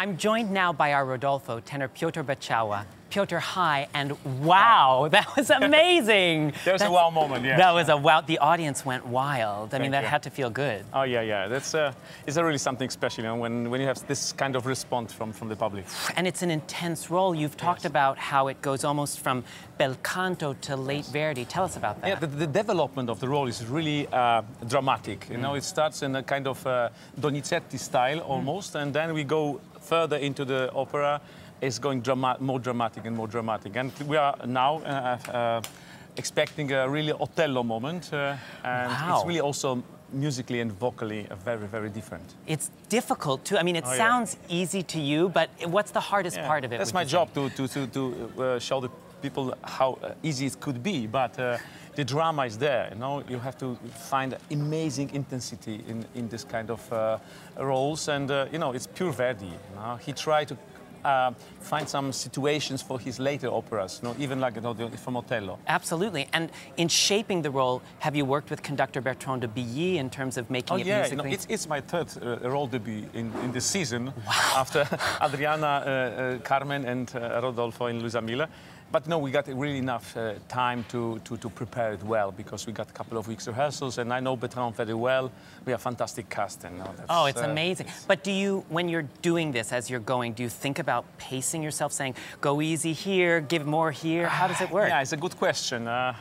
I'm joined now by our Rodolfo, tenor Piotr Beczała. Piotr, hi, and wow, that was amazing. There was a wow moment, yeah. That was a wow. The audience went wild. I Thank mean, that you. had to feel good. Oh yeah, yeah. That's uh, it's a really something special, you know, when, when you have this kind of response from, from the public. And it's an intense role. You've talked Yes. about how it goes almost from bel canto to late Verdi. Tell us about that. Yeah, the, the development of the role is really uh, dramatic. You know, it starts in a kind of uh, Donizetti style almost, and then we go further into the opera. It's going drama- more dramatic and more dramatic, and we are now uh, uh, expecting a really Otello moment, uh, and Wow. it's really also musically and vocally very, very different. It's difficult too. I mean, it Oh, yeah. sounds easy to you, but what's the hardest Yeah, part of it? That's my job to, to, to, to uh, show the people how uh, easy it could be, but uh, the drama is there. You know, you have to find amazing intensity in, in this kind of uh, roles, and uh, you know, it's pure Verdi. You know? He tried to. Uh, find some situations for his later operas, you know, even like you know, from Otello. Absolutely. And in shaping the role, have you worked with conductor Bertrand de Billy in terms of making Oh it yeah, you know, it's, it's my third uh, role debut in, in this season after Adriana, uh, uh, Carmen, and uh, Rodolfo in Luisa Miller. But no, we got really enough uh, time to, to, to prepare it well because we got a couple of weeks rehearsals, and I know Bertrand very well. We have fantastic cast, and that's, Oh, it's uh, amazing. But do you, when you're doing this as you're going, do you think about pacing yourself, saying, go easy here, give more here? How does it work? Yeah, it's a good question. Uh,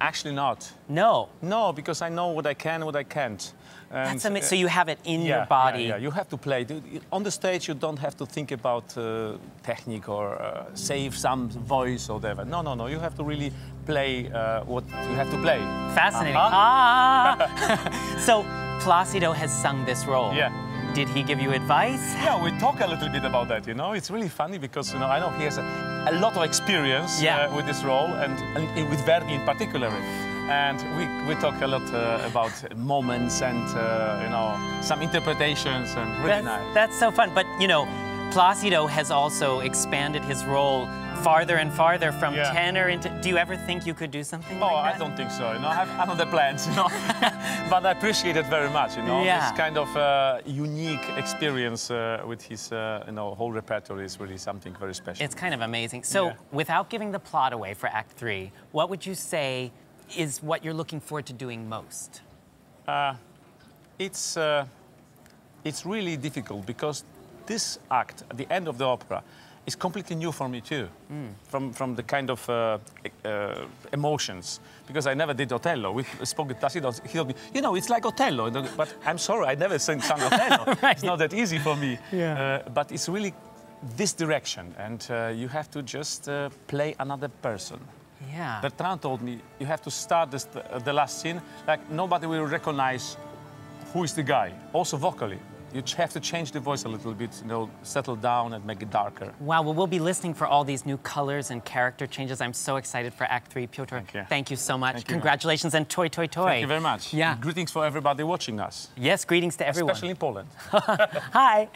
actually, not. No. No, because I know what I can, what I can't. And, That's amazing. uh, So you have it in yeah, your body. Yeah, yeah, you have to play. On the stage, you don't have to think about uh, technique or uh, save some voice or whatever. No, no, no. You have to really play uh, what you have to play. Fascinating. Uh-huh. Ah! so Placido has sung this role. Yeah. Did he give you advice? Yeah, we talk a little bit about that. You know, it's really funny because you know I know he has a, a lot of experience Yeah. uh, with this role and, and with Verdi in particular. And we, we talk a lot uh, about moments and uh, you know some interpretations and really That's, nice. that's so fun. But you know, Placido has also expanded his role farther and farther from Yeah. tenor into. Do you ever think you could do something Oh, like I don't think so. You know, I have other plans, you know. but I appreciate it very much. You know, Yeah. this kind of uh, unique experience uh, with his, uh, you know, whole repertoire is really something very special. It's kind of amazing. So, Yeah. without giving the plot away for Act Three, what would you say is what you're looking forward to doing most? it's uh, it's really difficult because this act at the end of the opera is completely new for me too from from the kind of uh, uh, emotions because I never did Otello. We spoke with Tassilo. He told me, you know, it's like Otello, but I'm sorry, I never sang, sang Otello. It's not that easy for me. Yeah. Uh, but it's really this direction, and uh, you have to just uh, play another person. Yeah. Bertrand told me you have to start this, the last scene like nobody will recognize who is the guy. Also vocally, you have to change the voice a little bit, you know, settle down and make it darker. Wow, well, we'll be listening for all these new colors and character changes. I'm so excited for Act Three. Piotr, Thank you. so much. Thank you. Congratulations and toy, toy, toy. Thank you very much. Yeah. Greetings for everybody watching us, Yes, greetings to everyone. especially in Poland. Hi.